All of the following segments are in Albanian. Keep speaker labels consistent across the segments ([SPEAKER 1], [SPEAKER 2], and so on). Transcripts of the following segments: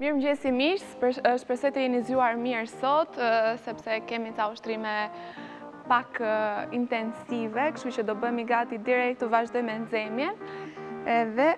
[SPEAKER 1] Mirëmëngjesi mikesha, shpresoj të jeni zgjuar mirë sot, sepse kemi ca ushtrime pak intensive, kështu që do bëhemi gati direkt t'ju vazhdoj me nxemjen, edhe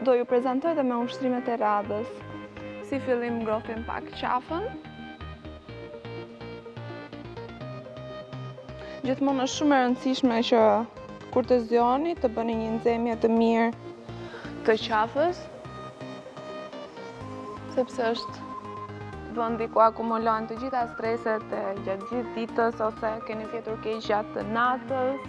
[SPEAKER 1] do ju prezentoj dhe me ushtrimet e radhës. Si fillim ngrohim pak qafën. Gjithmonë është shumë e rëndësishme që kur të zgjoheni të bëni një nxemje të mirë të qafës, sepse është vendi ku akumulohen të gjitha streset e gjatë gjithë ditës ose keni fjetur keq gjatë natës.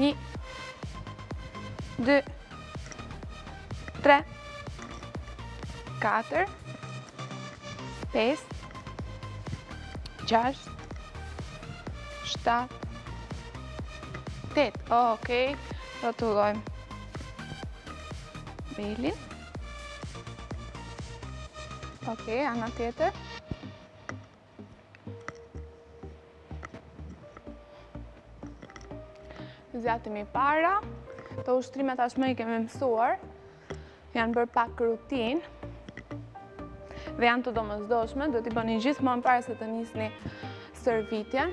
[SPEAKER 1] Një. Dy. Tre. Katër. Pesë. Gjashtë. Shtatë. Tetë. Ok. Rrotullojmë belin. Ok, ana tjetër. Zgjatemi para, këto ushtrime tashmë i kemi mësuar, janë bërë pak rutinë, dhe janë të domosdoshme, do t'i bëni gjithmonë para se të nisni stërvitjen.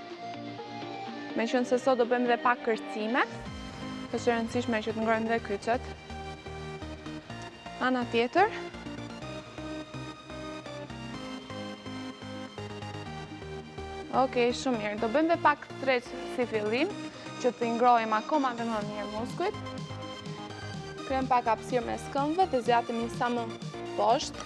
[SPEAKER 1] Meqenëse sot do bëjmë dhe pak kërcime, është e rëndësishme që të ngrohim dhe kyçet. Ana tjetër. Ok, shumë mirë. Do bëjmë dhe pak streç si fillim, që t'i ngrohim akoma dhe më mirë muskujt. Krijojmë pak hapësirë mes këmbëve dhe zgjatemi sa më poshtë.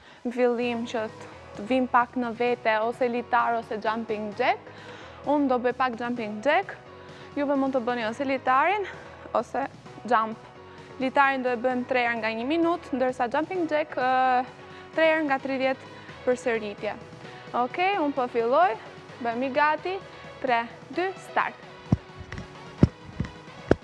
[SPEAKER 1] në fillim që të vijmë pak në vete ose litar ose jumping jack unë do bëj pak jumping jack juve mund të bëni ose litarin ose jump litarin do e bëjmë 3 herë nga 1 minut ndërsa jumping jack 3 herë nga 30 përsëritje ok, unë po filloj bëhemi gati 3, 2, start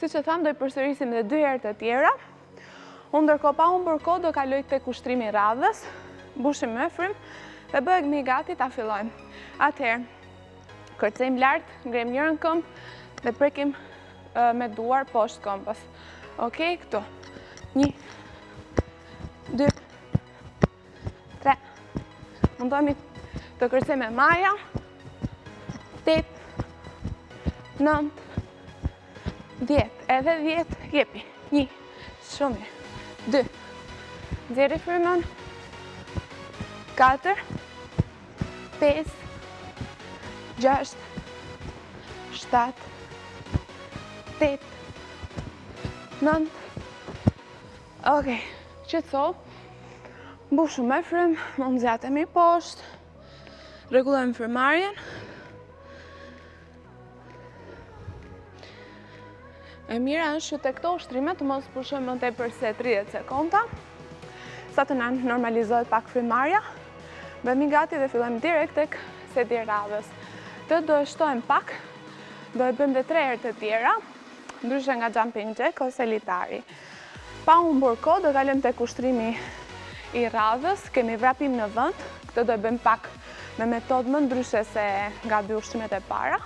[SPEAKER 1] Siç thamë, do i përsërisim dhe dy herë të tjera. Unë ndërkohë pa humbur kohë do kaloj tek ushtrimi i radhës, mbushemi me frymë dhe bëhemi gati ta fillojmë. Atëherë, kërcejmë lart, ngremë njërën këmbë dhe prekim me duar poshtë këmbës. Ok, këtu. Një, dy, Tre. Mundohemi të kërcejmë me maja. Tetë. Nëntë. Dhjetë. Edhe dhjetë. Jepi. Një. Shumë. Dy. Nxirre frymën. Katër. Pesë. Gjashtë. Shtatë. Tetë. Nëntë. Ok, qetësohu, mbushu me frymë, mmm zgjatemi poshtë, rregullojmë frymëmarrjen, E mira është që te këto ushtrime të mos pushojmë më tepër se 30 sekonda, sa të na normalizohet pak frymëmarrja, bëhemi gati dhe fillojmë direkt tek seti i radhës. Këtë do e shtojmë pak, do e bëjmë dhe tre herë të tjera, ndryshe nga jumping jack ose litari. Pa humbur kohë do kalojmë tek ushtrimi i radhës, kemi vrapim në vend, këtë do e bëjmë pak me metodë më ndryshe se nga dy ushtrimet e para.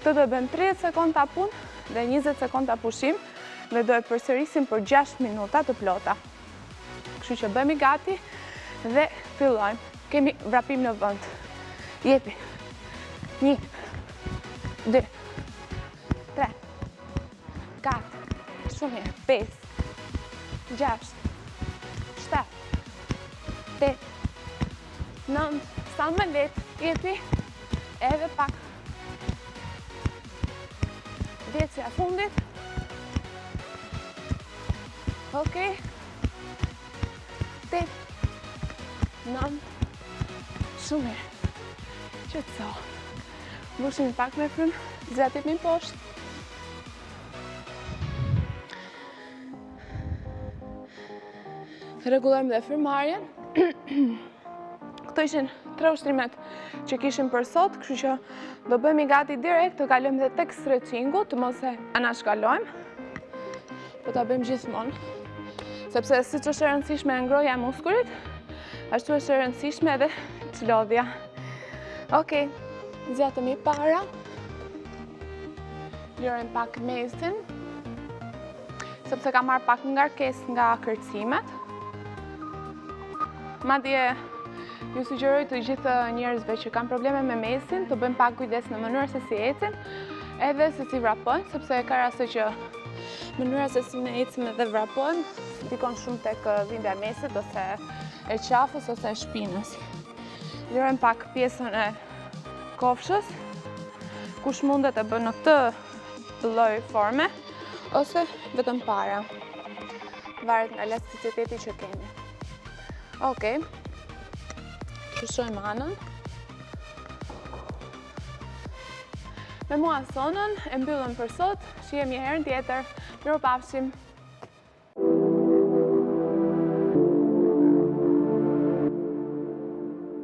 [SPEAKER 1] Këtë do e bëjmë 30 sekonda punë dhe 20 sekonda pushim dhe do e përsërisim për 6 minuta të plota. Kështu që bëhemi gati dhe fillojmë. Kemi vrapim në vend. Jepi. 1 2 3 Katër. Shumë mirë. Pesë. Gjashtë. Shtatë. Tetë. Nëntë. Sa më lehtë. Dhjetë. Edhe pak. Dhjetëshja e fundit. Ok. Tetë. Nëntë. Shumë mirë. Qetësohu. Mbushemi pak me frymë. Zgjatemi poshtë. Rregullojmë dhe frymëmarrjen. Këto ishin tre ushtrimet që kishim për sot, kështu që do bëhemi gati direkt të kalojmë dhe tek stretchingu, të mos e anashkalojmë. Po ta bëjmë gjithmonë. Sepse siç është e rëndësishme ngrohja e muskulit, ashtu është e rëndësishme edhe çlodhja. Okej. Zgjatemi para. Lirojmë pak mesin, sepse ka marrë pak ngarkesë nga kërcimet. Madje, ju sugjeroj të gjithë njerëzve që kanë probleme me mesin, të bëjmë pak kujdes në mënyrën se si ecim, edhe se si vrapojmë, sepse ka raste që mënyra se si ne ecim edhe vrapojmë, ndikon shumë tek dhimbja e mesit, ose e qafës, ose e shpinës. Lirojmë pak pjesën e kofshës, kush mundet ta bëjë në këtë lloj forme, ose vetëm para, varet nga elasticiteti që kemi. Ok, ndryshojmë anën, me mua sonën, e mbyllëm për sot, shihemi herën tjetër, mirupafshim!